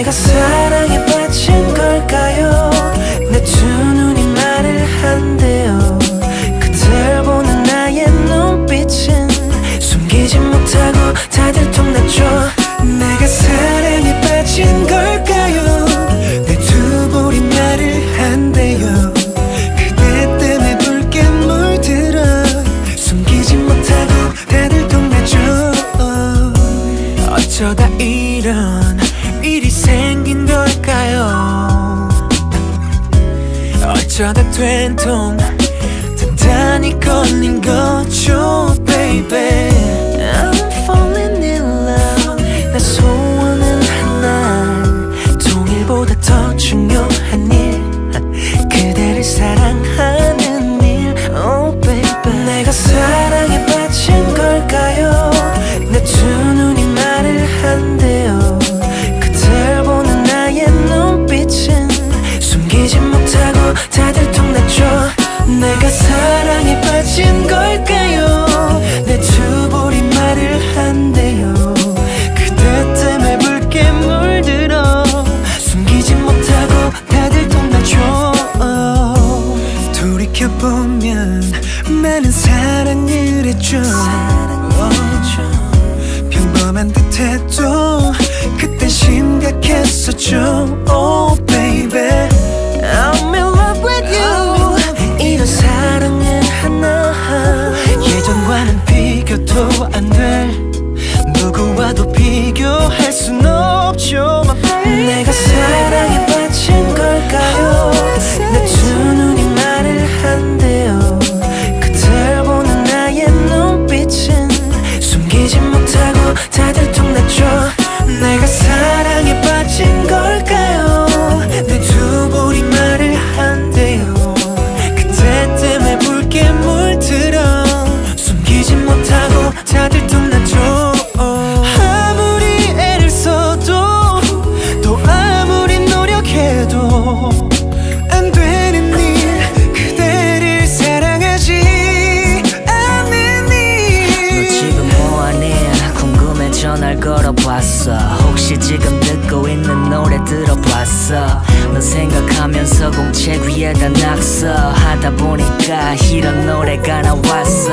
내가 사랑에 빠진 걸까요? 내 두 눈이 말을 한대요. 그댈 보는 나의 눈빛은 숨기지 못하고 다들 통났죠 내가 사랑에 빠진 걸까요? 내 두 볼이 말을 한대요. 그대 때문에 붉게 물들어 숨기지 못하고 다들 통났죠 어쩌다 이 어쩌다 된통. 단단히 걸린 거죠 baby 보면 많은 사랑을 했죠 평범한 듯해도 기지 전화를 걸어봤어. 혹시 지금 듣고 있는 노래 들어봤어? 너 생각하면서 공책 위에다 낙서. 하다 보니까 이런 노래가 나왔어.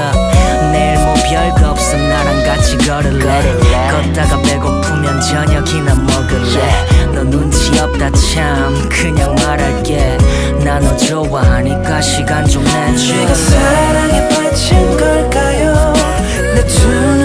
내일 뭐 별거 없음 나랑 같이 걸을래, 걸을래. 걷다가 배고프면 저녁이나 먹을래? 너 눈치 없다 참. 그냥 말할게. 나 너 좋아하니까 시간 좀 내줄래 내가 사랑에 빠진 걸까요? 내두